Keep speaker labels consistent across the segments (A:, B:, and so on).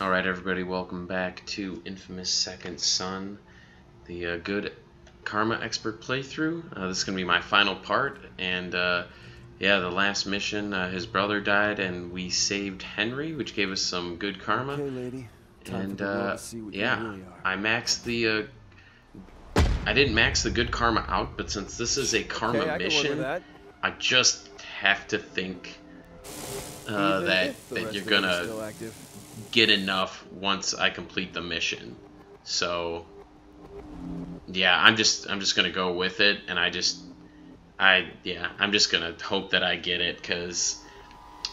A: Alright everybody, welcome back to Infamous Second Son, the uh, good Karma Expert playthrough. Uh, this is going to be my final part, and uh, yeah, the last mission, uh, his brother died, and we saved Henry, which gave us some good karma.
B: Okay, lady. Time
A: and
B: for the world
A: uh,
B: to see what you
A: yeah,
B: really.
A: I maxed the... Uh, I didn't max the good karma out, but since this is a karma
B: okay, I can work with
A: mission,
B: that.
A: I just have to think uh, that, that you're
B: of them
A: get enough once I complete the mission. So yeah, I'm just I'm just gonna go with it, and I just I yeah I'm just gonna hope that I get it because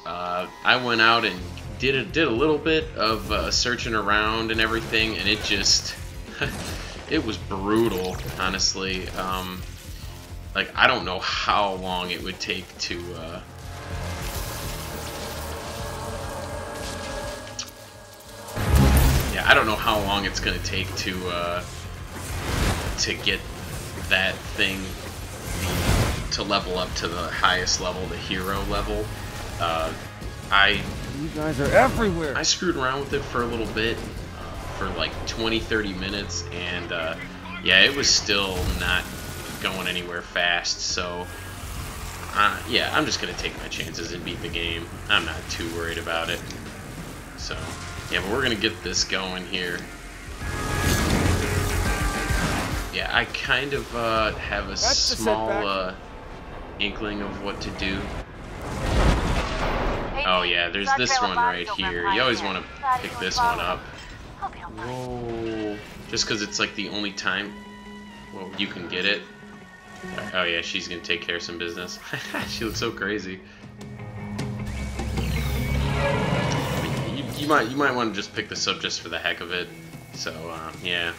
A: uh, I went out and did a, did a little bit of uh, searching around and everything, and it just it was brutal, honestly. Um, like I don't know how long it would take to. Uh, yeah, I don't know how long it's gonna take to uh, to get that thing to level up to the highest level, the hero level. Uh, I
B: You guys are everywhere.
A: I screwed around with it for a little bit, uh, for like 20, 30 minutes, and uh, yeah, it was still not going anywhere fast. So uh, yeah, I'm just gonna take my chances and beat the game. I'm not too worried about it. So yeah, but we're gonna get this going here. Yeah, I kind of uh, have a
B: That's
A: small
B: setback.
A: uh, inkling of what to do. Oh yeah, there's this one right here. You always want to pick this one up. Whoa. Just because it's like the only time well, you can get it. Oh yeah, she's gonna take care of some business. she looks so crazy. You, you might you might want to just pick this up just for the heck of it. So uh, yeah.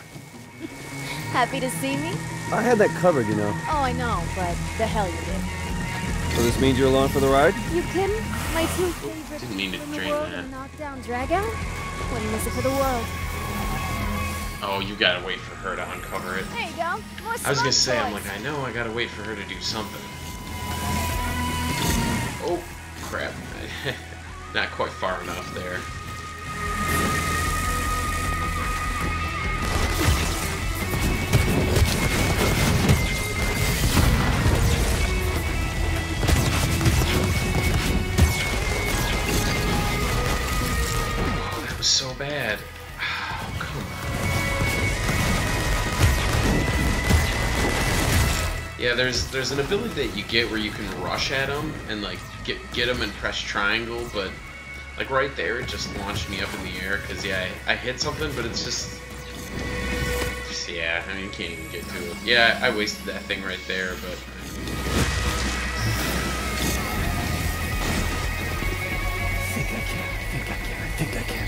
C: Happy to see me?
B: I had that covered, you know.
C: Oh, I know, but the hell you did.
B: So this means you're along for the ride?
C: You kidding? My two favorite
A: Didn't mean to
C: people in the
A: drain
C: world
A: that.
C: are knocked down Dragout? Wouldn't miss it for the world.
A: Oh, you gotta wait for her to uncover it.
C: There you go. More
A: I was gonna
C: smart
A: say, I'm like, I know I gotta wait for her to do something. Oh, crap. Not quite far enough there. Yeah, there's there's an ability that you get where you can rush at them and like get get them and press triangle, but like right there, it just launched me up in the air because yeah, I, I hit something, but it's just, just yeah, I mean, you can't even get to it. Yeah, I wasted that thing right there, but
B: I think I can. I think I can. I think I can.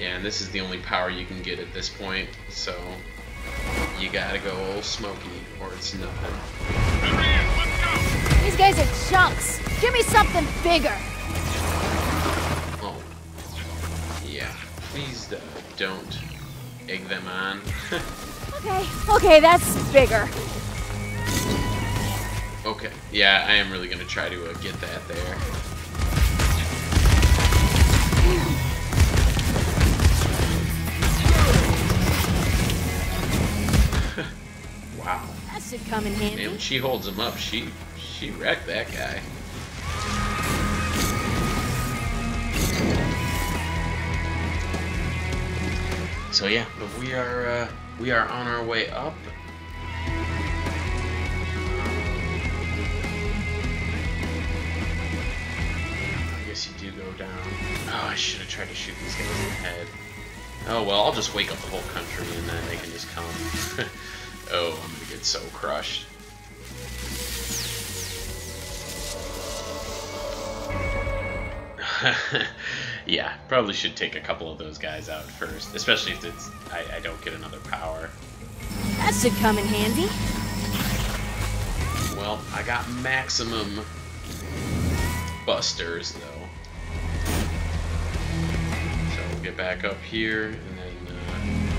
A: yeah, and this is the only power you can get at this point, so you gotta go old Smoky or it's nothing.
C: These guys are chumps. Give me something bigger.
A: Oh, yeah, please uh, don't egg them on.
C: Okay, okay, that's bigger.
A: Okay, yeah, I am really gonna try to uh, get that there. Wow,
C: come in handy.
A: man, when she holds him up, she she wrecked that guy. So yeah, but we are uh, we are on our way up. I guess you do go down. Oh, I should have tried to shoot these guys in the head. Oh well, I'll just wake up the whole country and then they can just come. oh, I'm gonna get so crushed. yeah, probably should take a couple of those guys out first, especially if it's I, I don't get another power.
C: That should come in handy.
A: Well, I got maximum busters though. So we'll get back up here, and then uh,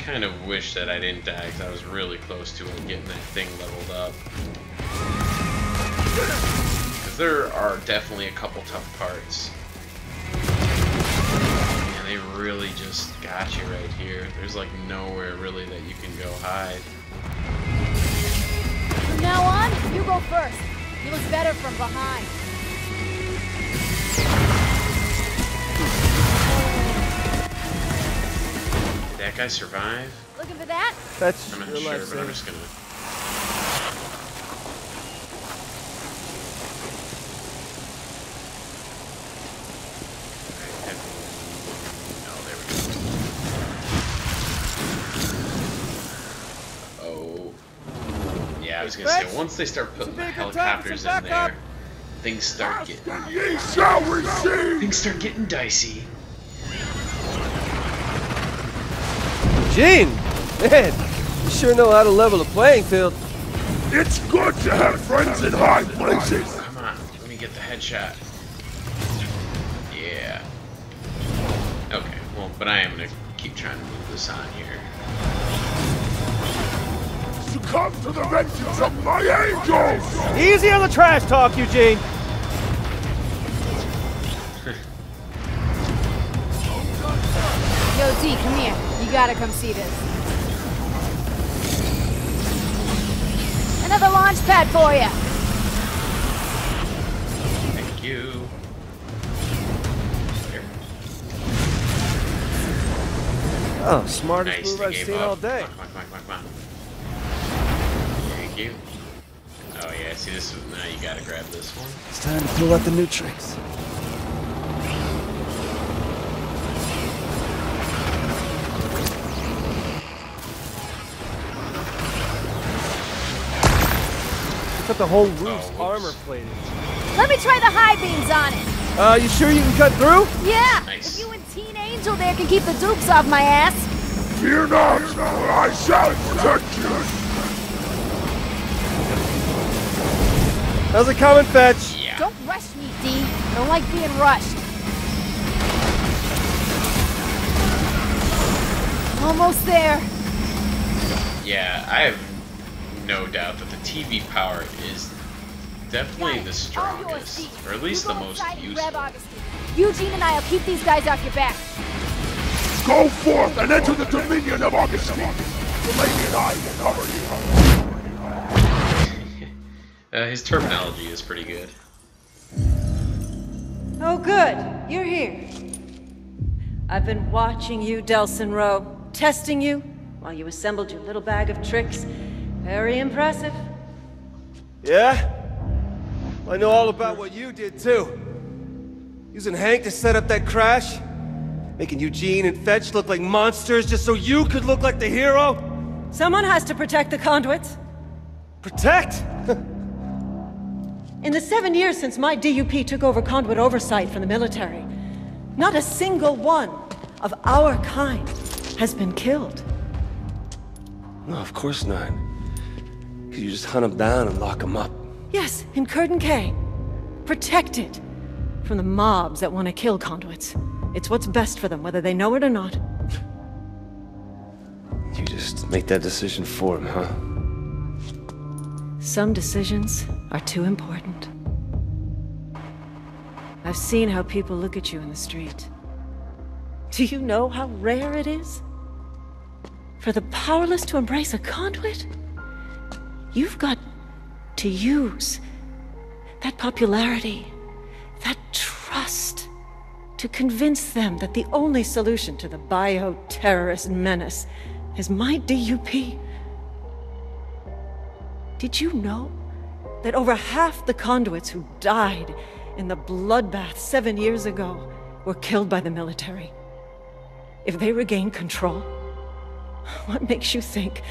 A: kind of wish that I didn't die because I was really close to getting that thing leveled up. Because there are definitely a couple tough parts. And they really just got you right here. There's like nowhere really that you can go hide.
C: From now on, you go first. You look better from behind.
A: Did that guy survive?
C: Looking for that?
D: That's
A: I'm not sure, but I'm just gonna. Oh, there we go. Oh. Yeah, I was gonna say, once they start putting the
D: be a good time for
A: helicopters in there, things start getting
E: Ye shall receive!
A: things start getting dicey.
D: Gene, man, you sure know how to level the playing field.
E: It's good to have friends in high places!
A: Come on, let me get the headshot. Yeah. Okay, well, but I am gonna keep trying to move this on here.
E: Succumb to the vengeance of my angels!
D: Easy on the trash talk, Eugene.
C: Yo, D, come here. You gotta come see this. Another launch pad for you.
A: Thank you. There.
D: Oh, smartest
A: Nice,
D: move I've seen
A: up.
D: all day.
A: Come on, come on, come on. Thank you. Oh yeah, see this, one. now you gotta grab this one.
D: It's time to pull out the new tricks. Look at the whole roof's
A: whoops.
D: armor plated.
C: Let me try the high beams on it.
D: Uh, you sure you can cut through?
C: Yeah.
A: Nice.
C: If you and Teen Angel there can keep the dupes off my ass.
E: Fear not, for I shall protect you!
D: How's it coming, Fetch?
A: Yeah.
C: Don't rush me, D. I don't like being rushed. Almost there.
A: Yeah, I have no doubt that the TV power is definitely the strongest, or at least the most useful.
C: Eugene and I'll keep these guys off your back.
E: Go forth and enter the dominion of Augustine! The lady and I will cover you.
A: Uh, his terminology is pretty good.
F: Oh, good. You're here. I've been watching you, Delsin Rowe, testing you while you assembled your little bag of tricks. Very impressive.
D: Yeah? I know all about what you did, too. Using Hank to set up that crash? Making Eugene and Fetch look like monsters just so you could look like the hero?
F: Someone has to protect the conduits.
D: Protect?
F: In the seven years since my DUP took over conduit oversight from the military, not a single one of our kind has been killed.
D: No, of course not. You just hunt them down and lock them up.
F: Yes, in Curdun Cay. Protected from the mobs that want to kill conduits. It's what's best for them, whether they know it or not.
D: You just make that decision for them, huh?
F: Some decisions are too important. I've seen how people look at you in the street. Do you know how rare it is? For the powerless to embrace a conduit? You've got to use that popularity, that trust, to convince them that the only solution to the bio-terrorist menace is my DUP. Did you know that over half the conduits who died in the bloodbath seven years ago were killed by the military? If they regain control, what makes you think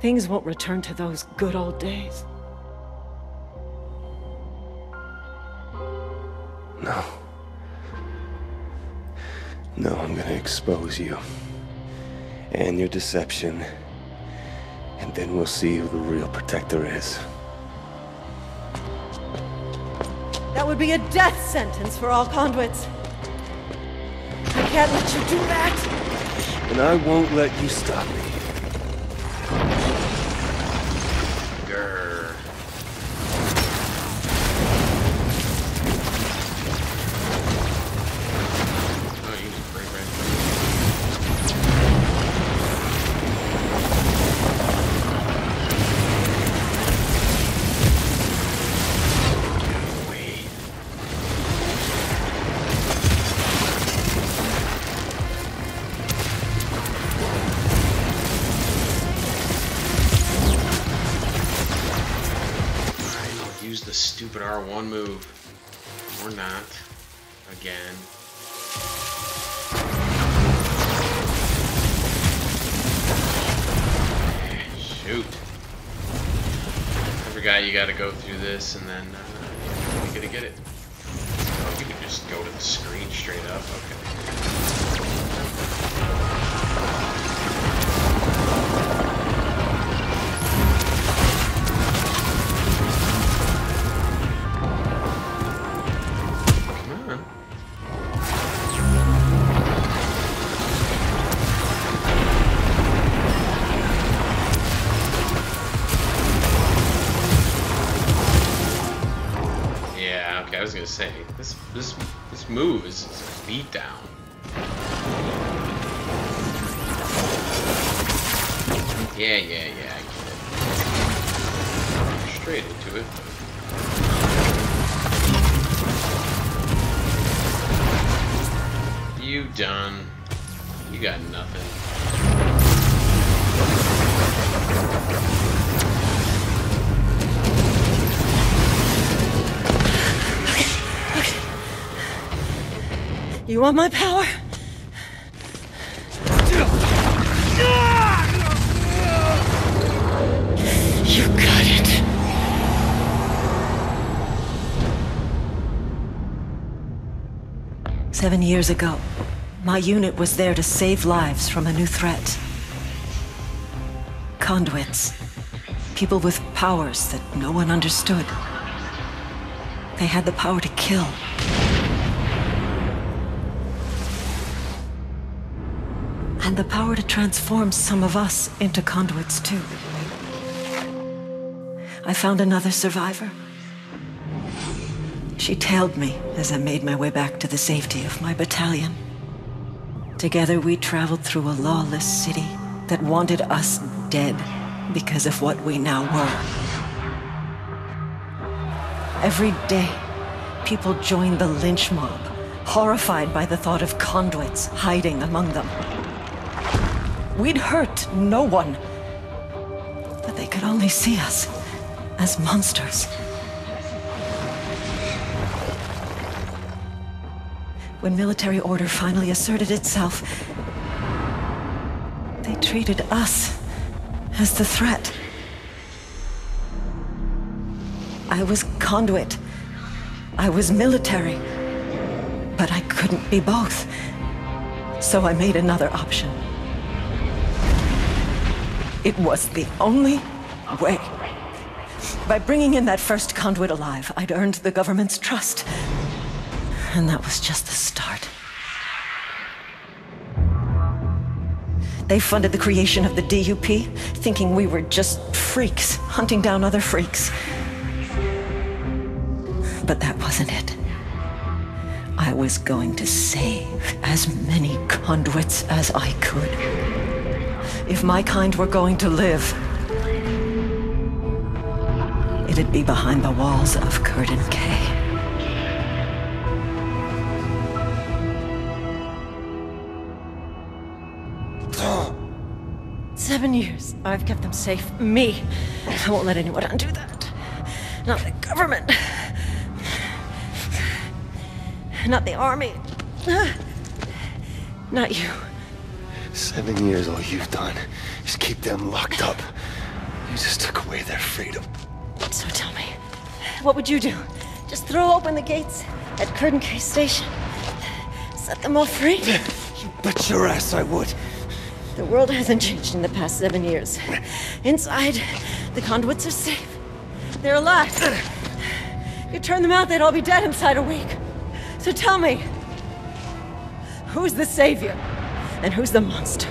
F: things won't return to those good old days?
D: No. No, I'm gonna expose you. And your deception. And then we'll see who the real protector is.
F: That would be a death sentence for all conduits. I can't let you do that.
D: And I won't let you stop me.
A: Forgot you gotta go through this and then uh, you gotta get it. Oh, you can just go to the screen straight up. Okay. Beat down. Yeah, yeah, yeah, You
F: want my power? You got it. Seven years ago, my unit was there to save lives from a new threat. Conduits. People with powers that no one understood. They had the power to kill. And the power to transform some of us into conduits, too. I found another survivor. She tailed me as I made my way back to the safety of my battalion. Together, we traveled through a lawless city that wanted us dead because of what we now were. Every day, people joined the lynch mob, horrified by the thought of conduits hiding among them. We'd hurt no one. But they could only see us as monsters. When military order finally asserted itself, they treated us as the threat. I was conduit. I was military. But I couldn't be both. So I made another option. It was the only way. By bringing in that first conduit alive, I'd earned the government's trust. And that was just the start. They funded the creation of the DUP, thinking we were just freaks hunting down other freaks. But that wasn't it. I was going to save as many conduits as I could. If my kind were going to live, it'd be behind the walls of Curdun Cay. Seven years. I've kept them safe. Me. I won't let anyone undo that. Not the government. Not the army. Not you.
D: Seven years, all you've done is keep them locked up. You just took away their freedom.
F: So tell me, what would you do? Just throw open the gates at Curtain Case Station? Set them all free?
D: You bet your ass I would.
F: The world hasn't changed in the past seven years. Inside, the conduits are safe. They're alive. You turn them out, they'd all be dead inside a week. So tell me, who's the savior and who's the monster?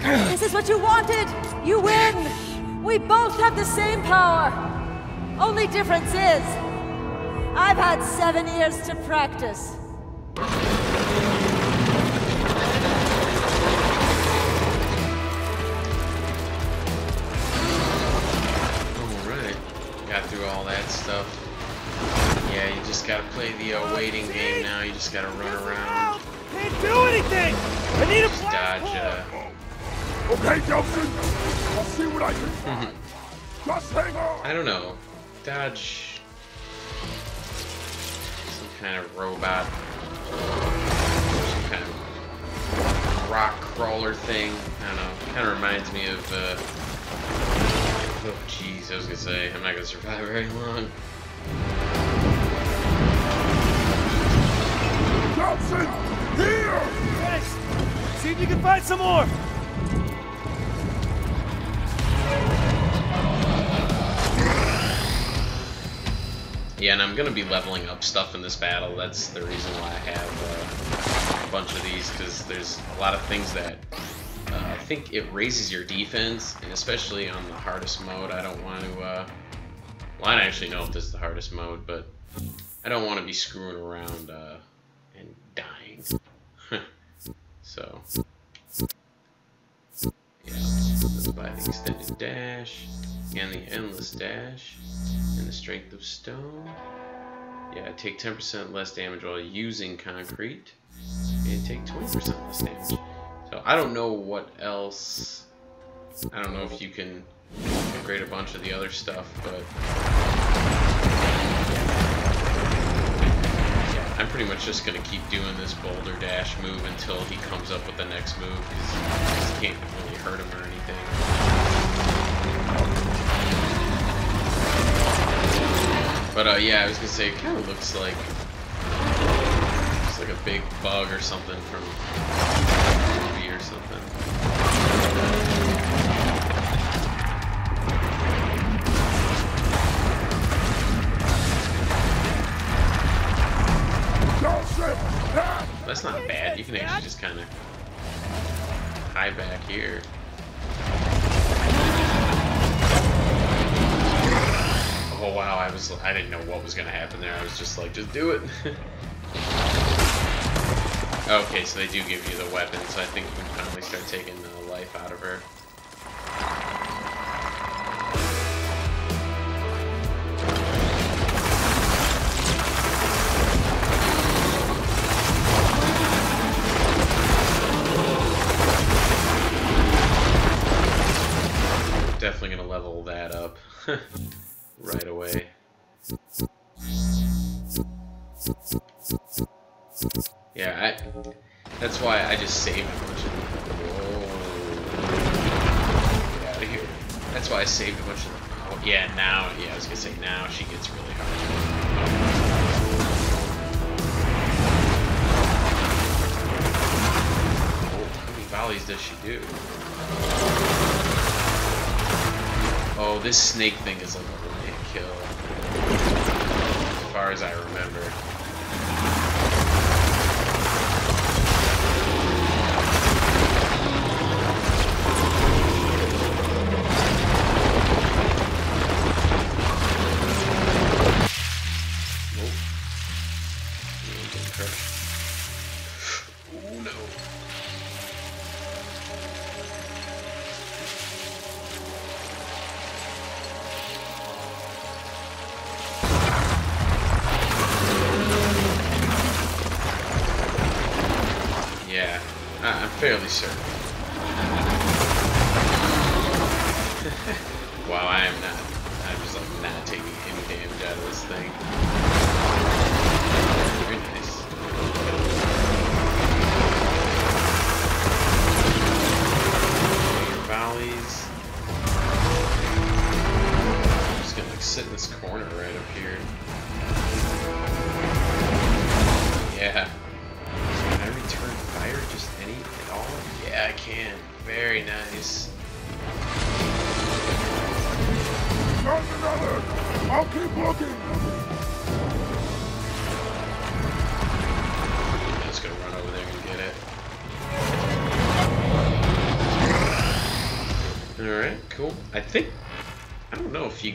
C: This is what you wanted! You win! We both have the same power! Only difference is, I've had seven years to practice.
A: Alright. Got through all that stuff. Yeah, you just gotta play the uh, waiting game now. You just gotta run around,
E: Can't do anything! I need a
A: just dodge, uh,
E: Okay, Delsin. I'll see what I can find. Just hang on.
A: I don't know. dodge some kind of robot, some kind of rock crawler thing. I don't know. Kind of reminds me of. Uh, oh, jeez, I was gonna say I'm not gonna survive very long.
E: Johnson!
D: See if you can find some more!
A: Yeah, and I'm gonna be leveling up stuff in this battle. That's the reason why I have uh, a bunch of these, because there's a lot of things that uh, I think it raises your defense, and especially on the hardest mode, I don't want to. Uh, well, I don't actually know if this is the hardest mode, but I don't want to be screwing around uh. So, yeah, buy the extended dash and the endless dash and the strength of stone. Yeah, take 10% less damage while using concrete and take 20% less damage. So I don't know what else. I don't know if you can upgrade a bunch of the other stuff, but I'm pretty much just gonna keep doing this boulder dash move until he comes up with the next move because you can't really hurt him or anything. But uh, yeah, I was gonna say it kind of looks like it's like a big bug or something from a movie or something. That's not bad. You can actually just kind of hide back here. Oh wow, I was I didn't know what was gonna happen there. I was just like, just do it. okay, so they do give you the weapon, so I think you can finally start taking the life out of her.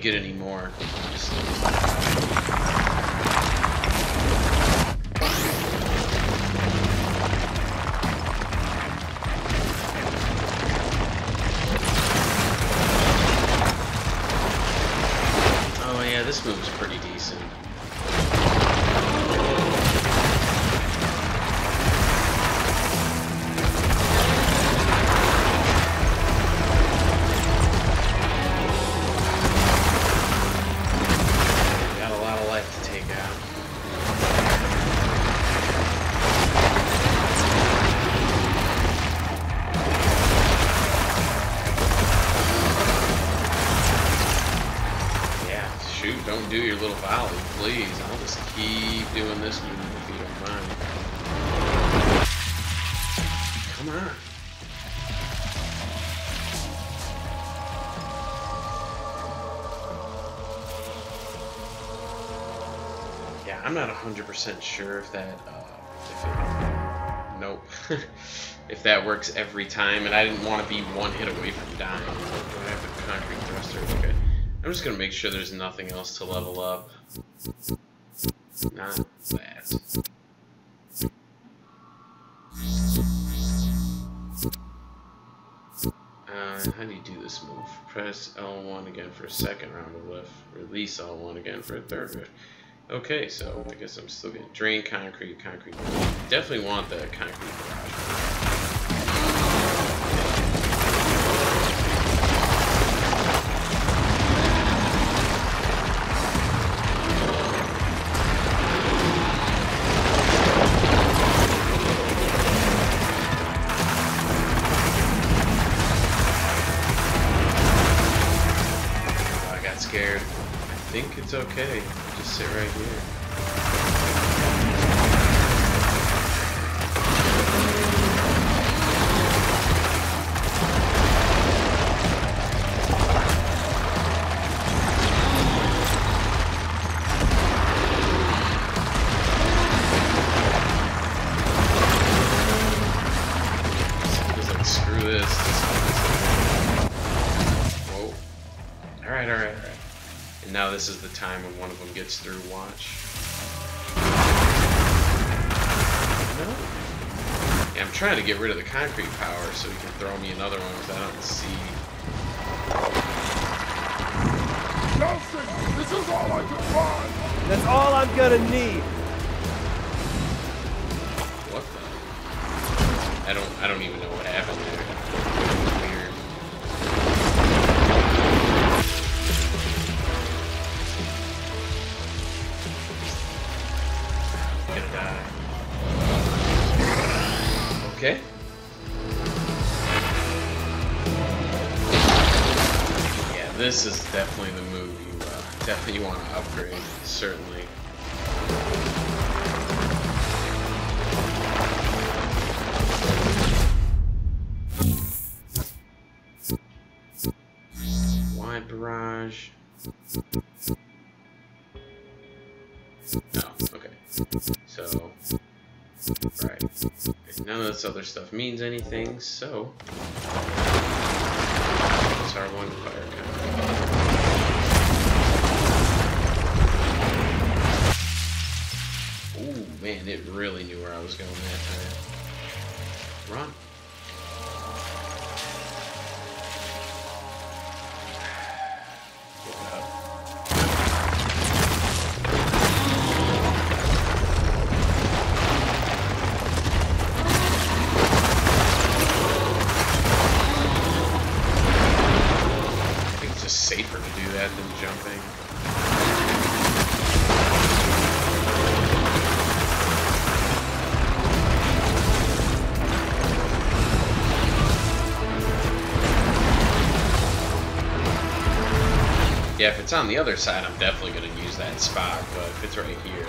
A: Get any I'm not 100% sure if that, uh, if it, nope. if that works every time, and I didn't want to be one hit away from dying. I have a concrete thruster? Okay. I'm just gonna make sure there's nothing else to level up. Not that. Uh, how do you do this move? Press L1 again for a second round of lift. Release L1 again for a third lift. Okay, so I guess I'm still getting drain concrete, concrete. Definitely want the concrete garage. Time when one of them gets through. Watch. No. Yeah, I'm trying to get rid of the concrete power so he can throw me another one because I don't see.
E: Nelson, this is all I can find.
D: That's all I'm gonna need.
A: What the? I don't. I don't even know what this other stuff means anything, so. It's our one fire count. Ooh, man, it really knew where I was going that time. Run. Yeah, if it's on the other side, I'm definitely going to use that spot, but if it's right here,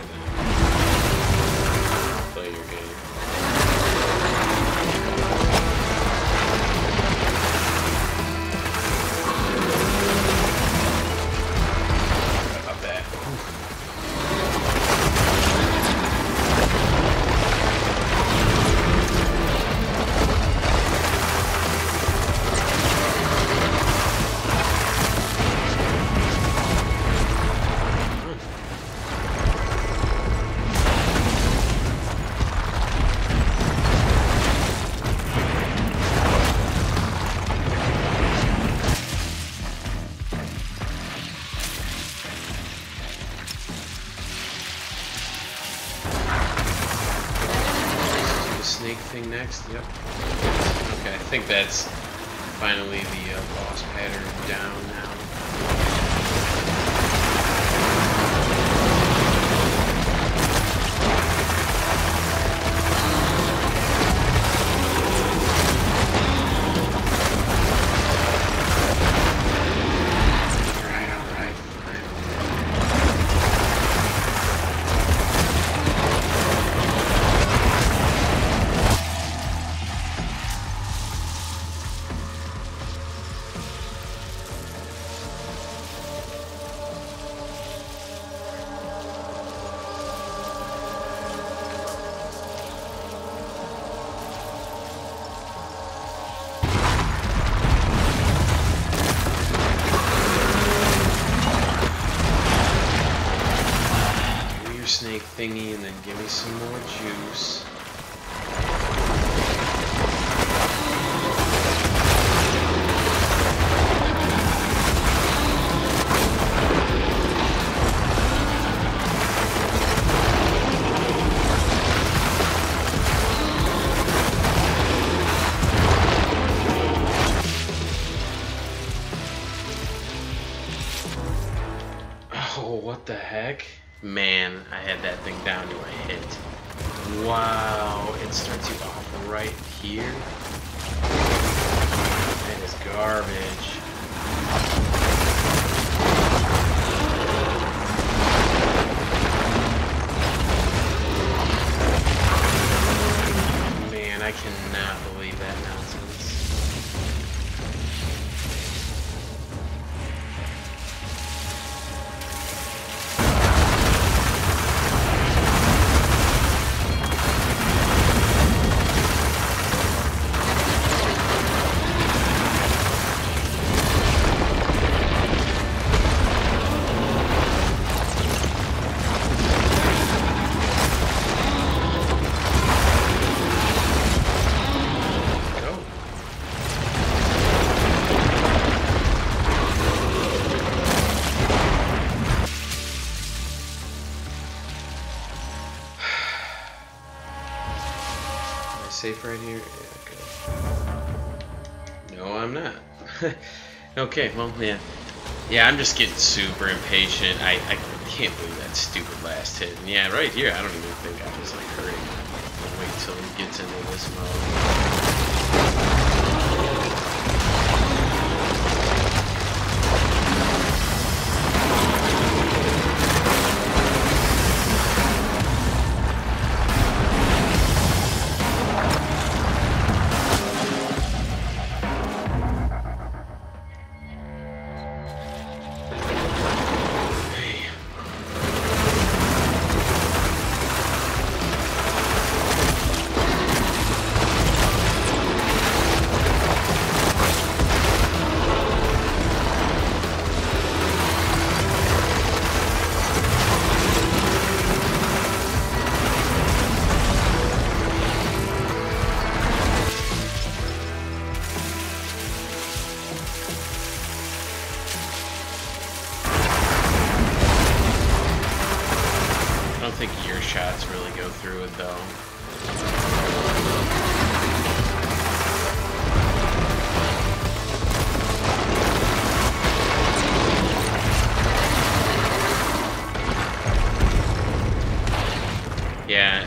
A: snake thing next, yep. Okay, I think that's finally the uh, boss pattern down now. Oh, what the heck? Man, I had that thing down to a hit. Wow, it starts you off right here. That is garbage. Safe right here? Yeah. No, I'm not. okay, well, yeah. Yeah, I'm just getting super impatient. I, I can't believe that stupid last hit. And yeah, right here, I don't even think I was like hurting. Wait till he gets into this mode.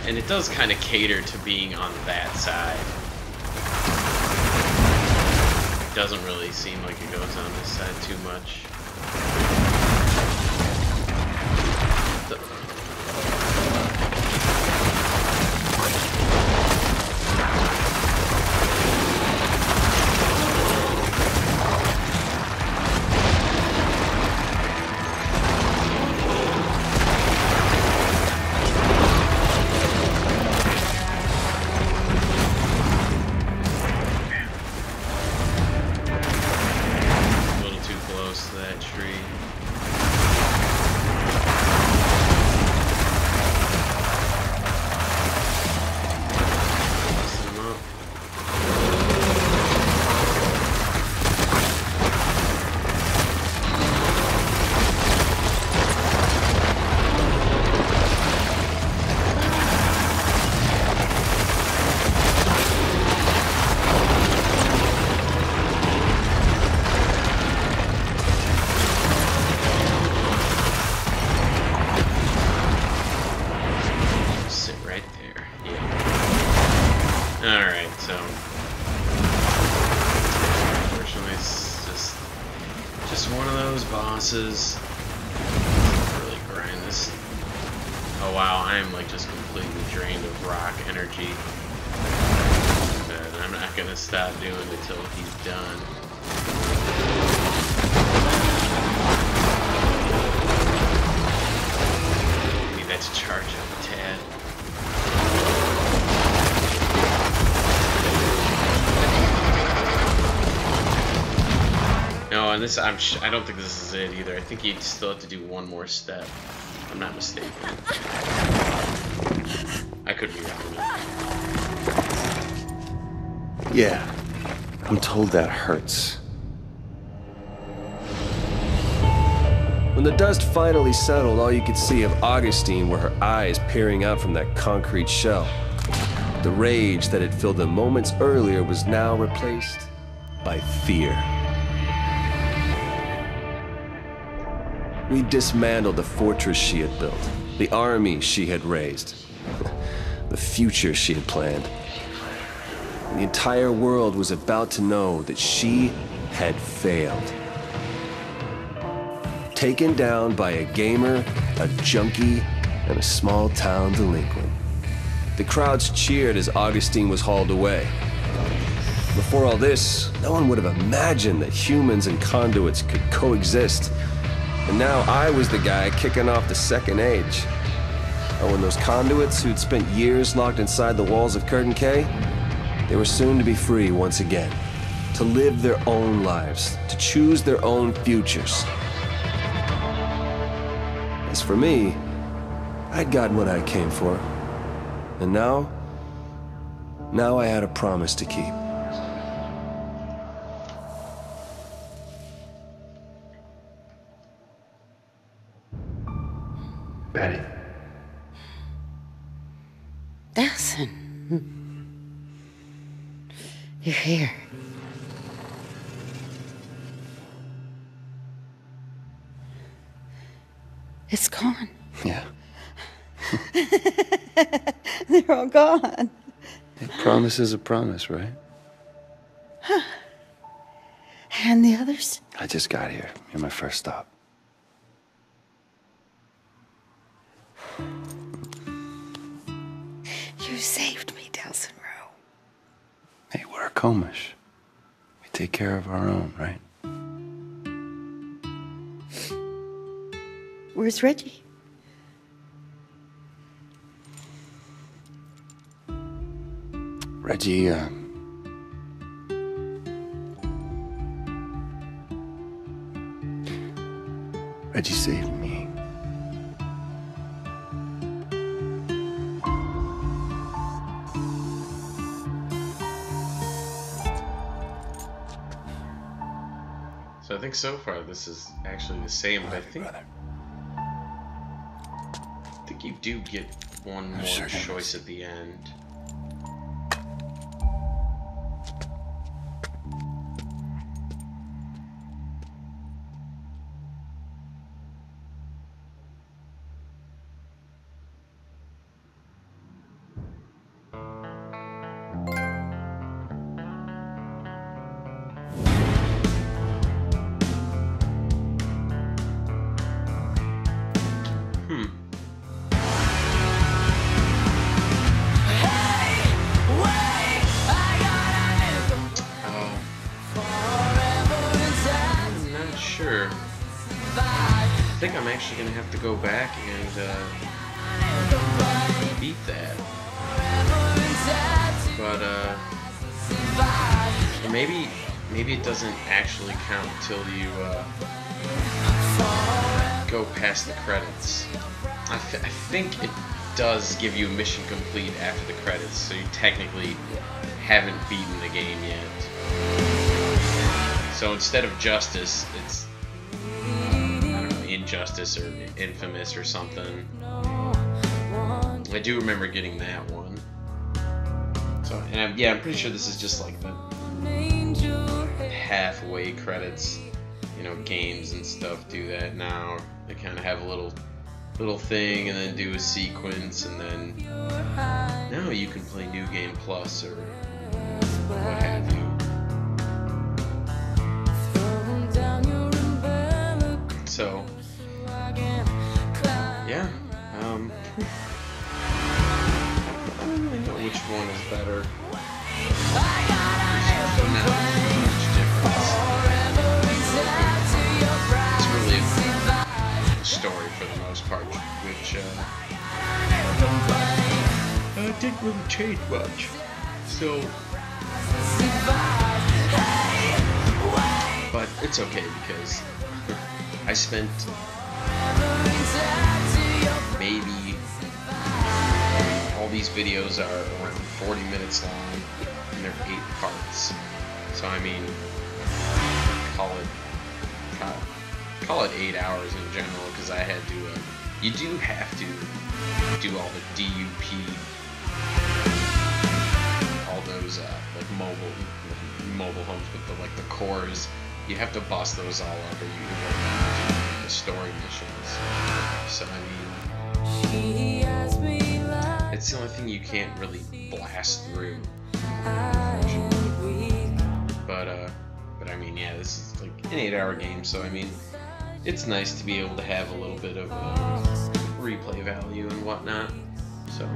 A: And it does kind of cater to being on that side. It doesn't really seem like it goes on this side too much. Just one of those bosses. Really grind this. Oh wow, I am like just completely drained of rock energy. And I'm not gonna stop doing it until he's done. Need that to charge up a tad. And this I'm sh- I don't think this is it either. I think you still have to do one more step. if I'm not mistaken. I could be wrong.
D: Yeah. I'm told that hurts. When the dust finally settled, all you could see of Augustine were her eyes peering out from that concrete shell. The rage that had filled them moments earlier was now replaced by fear. We dismantled the fortress she had built, the army she had raised, the future she had planned. The entire world was about to know that she had failed. Taken down by a gamer, a junkie, and a small town delinquent. The crowds cheered as Augustine was hauled away. Before all this, no one would have imagined that humans and conduits could coexist. And now I was the guy kicking off the second age. Oh, and those conduits who'd spent years locked inside the walls of Curdun Cay, they were soon to be free once again. To live their own lives, to choose their own futures. As for me, I'd gotten what I came for. And now, now I had a promise to keep.
E: Betty.
G: Dawson. You're here. It's gone.
H: Yeah.
G: They're all gone.
H: A promise is a promise, right? Huh.
G: And the others?
H: I just got here. You're my first stop.
G: You saved me, Delsin Rowe.
H: Hey, we're Akomish. We take care of our own, right?
G: Where's Reggie?
H: Reggie, uh, Reggie saved me.
A: Think so far this is actually the same, but I think
H: brother.
A: I think you do get one more choice at the end. Think I'm actually gonna have to go back and uh, beat that. But uh, maybe maybe it doesn't actually count till you uh, go past the credits. I, I think it does give you a mission complete after the credits, so you technically haven't beaten the game yet. So instead of Justice, it's Injustice or Infamous or something. I do remember getting that one. So and I'm, yeah, I'm pretty sure this is just like the halfway credits. You know, games and stuff do that now. They kind of have a little little thing and then do a sequence and then now you can play New Game Plus or what have you. So, yeah, um, I don't really know which one is better. It's really a story for the most part, which uh, uh, didn't really change much. So, but it's okay because I spent these videos are around 40 minutes long and they're eight parts. So I mean, call it call, call it eight hours in general because I had to. Uh, you do have to do all the DUP, all those uh, like mobile mobile homes with the like the cores. You have to bust those all up, or you can go down to the story missions. So I mean, it's the only thing you can't really blast through. But uh, but I mean, yeah, this is like an eight-hour game, so I mean, it's nice to be able to have a little bit of uh, replay value and whatnot. So.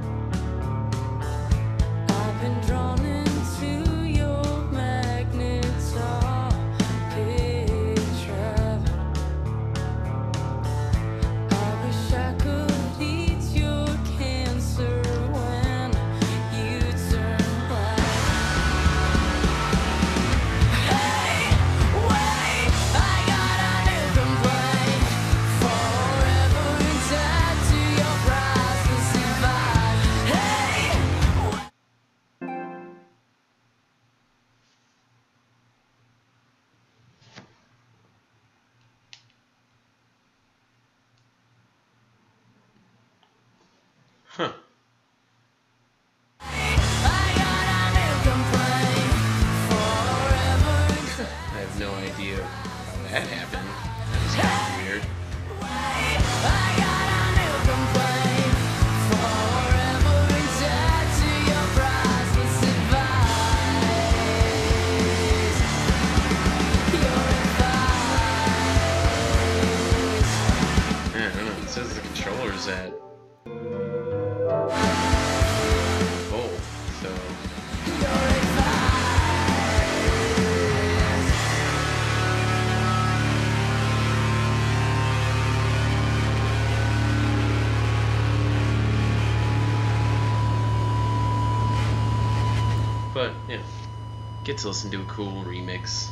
A: Get to listen to a cool remix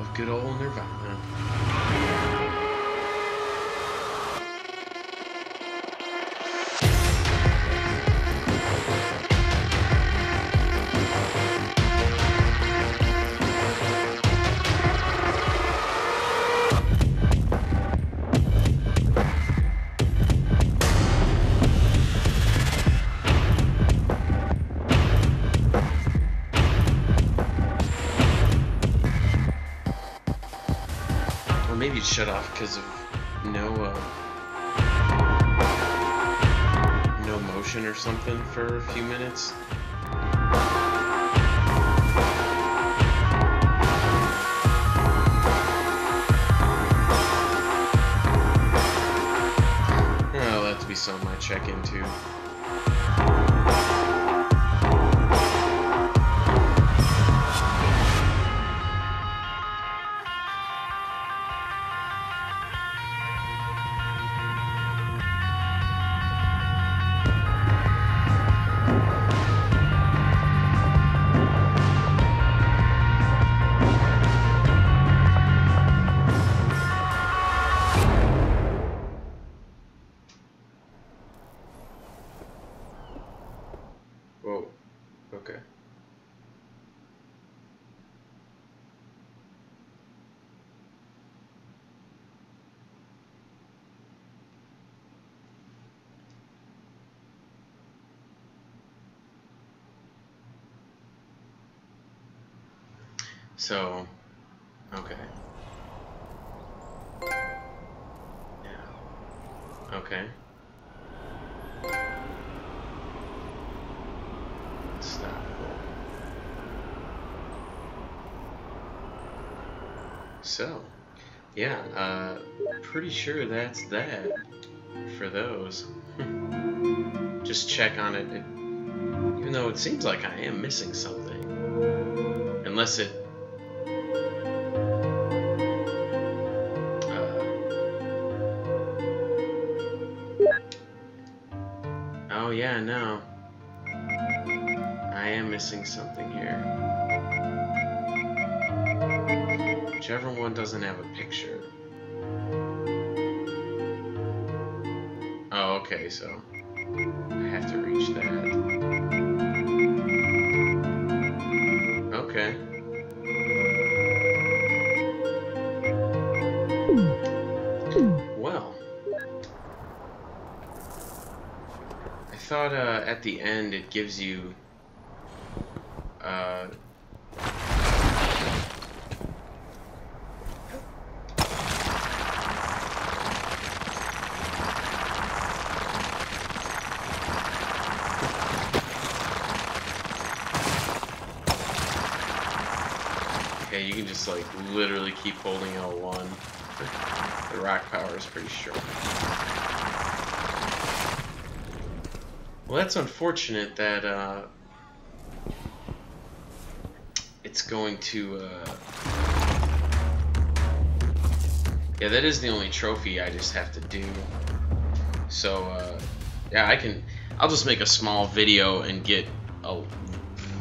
A: of good old Nirvana. Shut off because of no uh, no motion or something for a few minutes. So, okay. Yeah. Okay. Unstoppable. So, yeah, uh, pretty sure that's that for those. Just check on it, it, even though it seems like I am missing something. Unless it. Doesn't have a picture. Oh, okay, so I have to reach that. Okay. Well, I thought uh, at the end it gives you uh, Okay, you can just like literally keep holding L1. The rock power is pretty strong. Well, that's unfortunate that uh, it's going to. Uh... Yeah, that is the only trophy I just have to do. So, uh, yeah, I can. I'll just make a small video and get a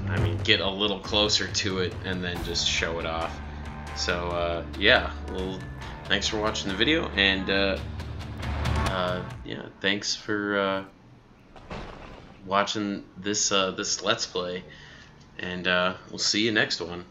A: I mean, get a little closer to it and then just show it off. So, uh, yeah, well, thanks for watching the video, and, uh, uh, yeah, thanks for, uh, watching this, uh, this Let's Play, and, uh, we'll see you next one.